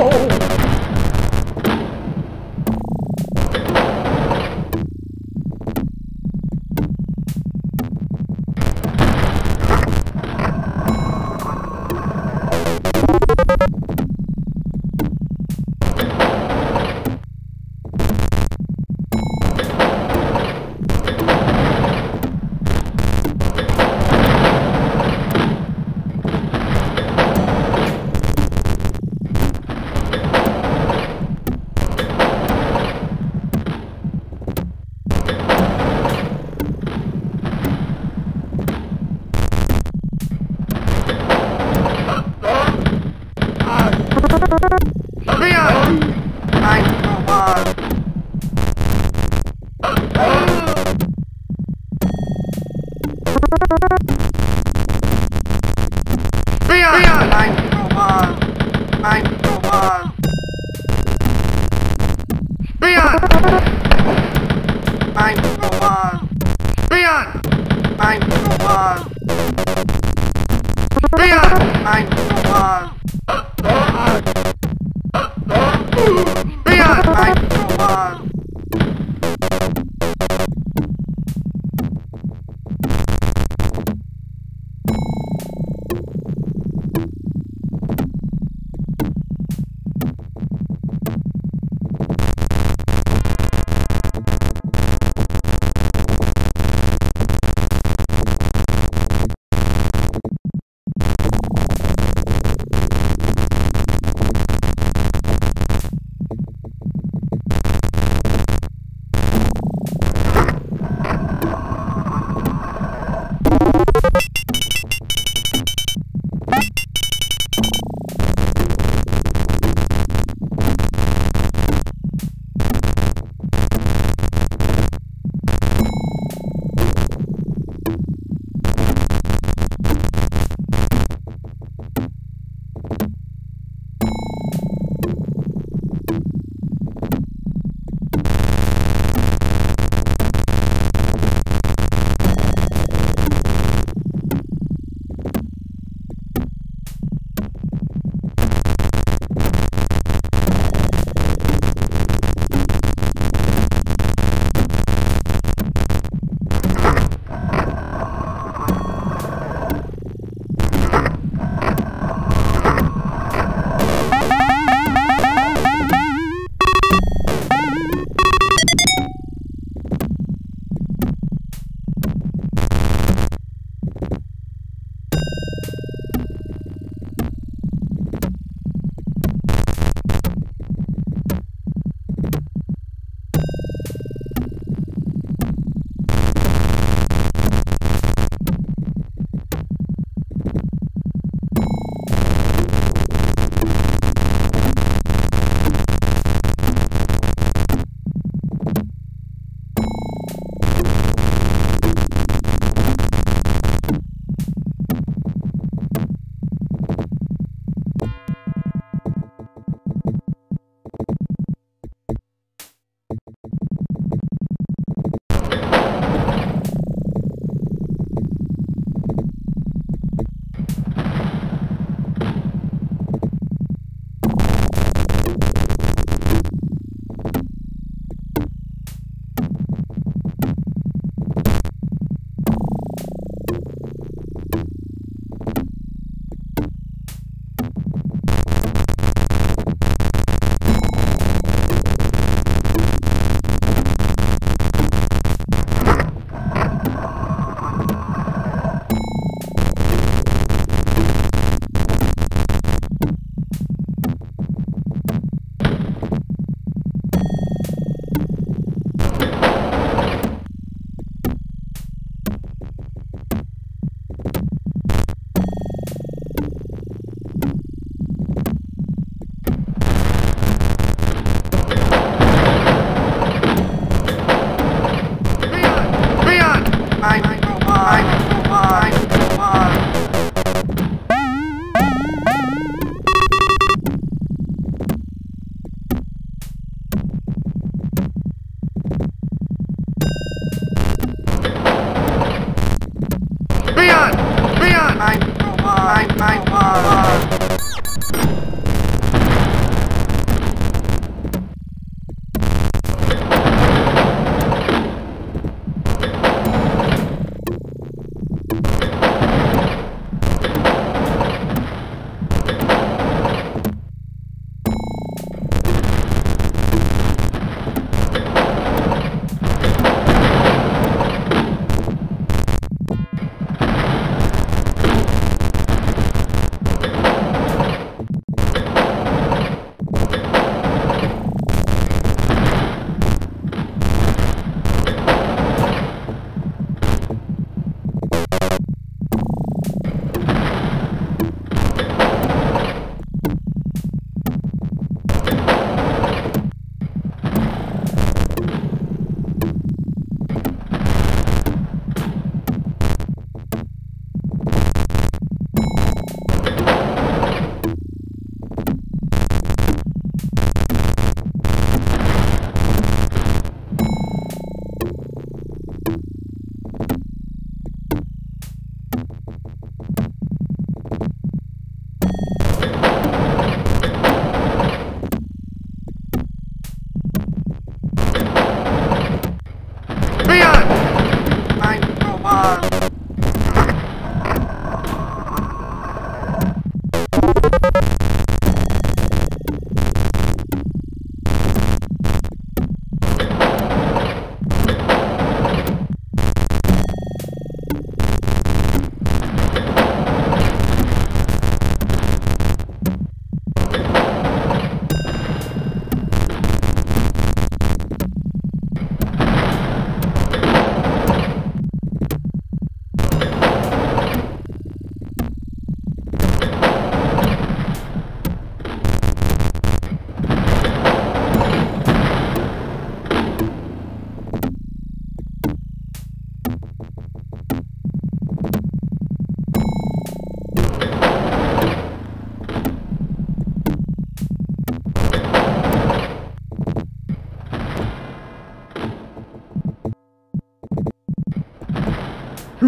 Oh! I'm Roman! Leon! I'm Roman! Leon! I'm Roman!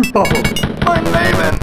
Mein Leben! Leon!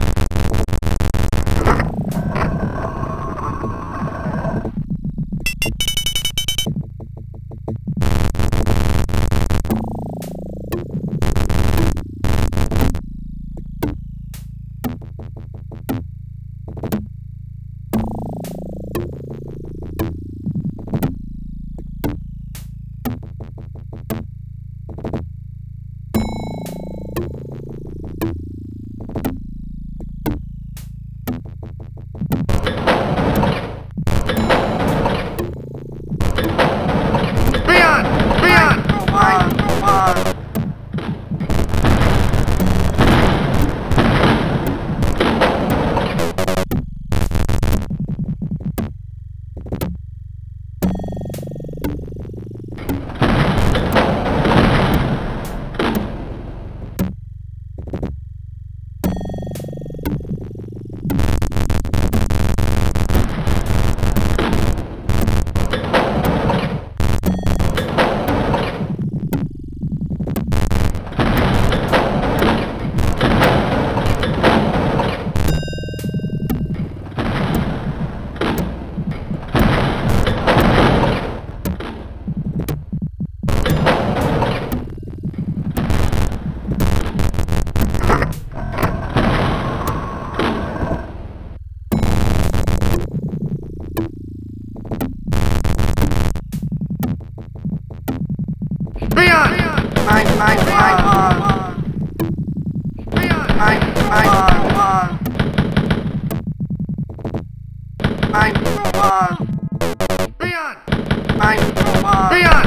Mein Mann! Leon!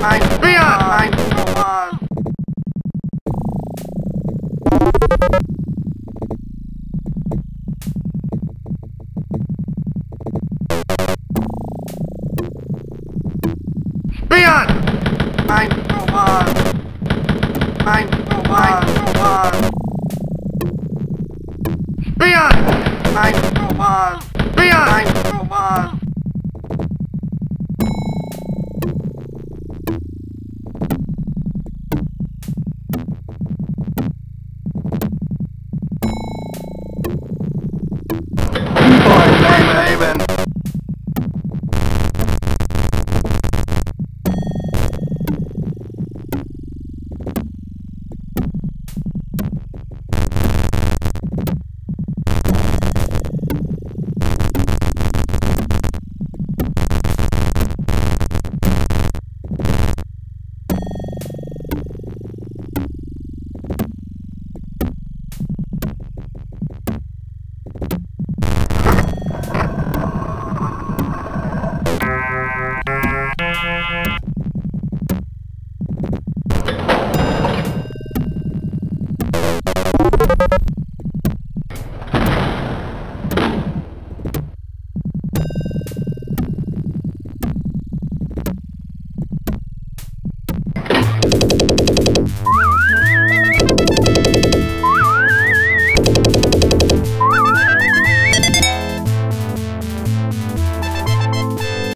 Mein Leon! Mein Mann! Leon! Mein Mann! Mein Mann! Leon! Mein Mann! Leon! Mein Mann!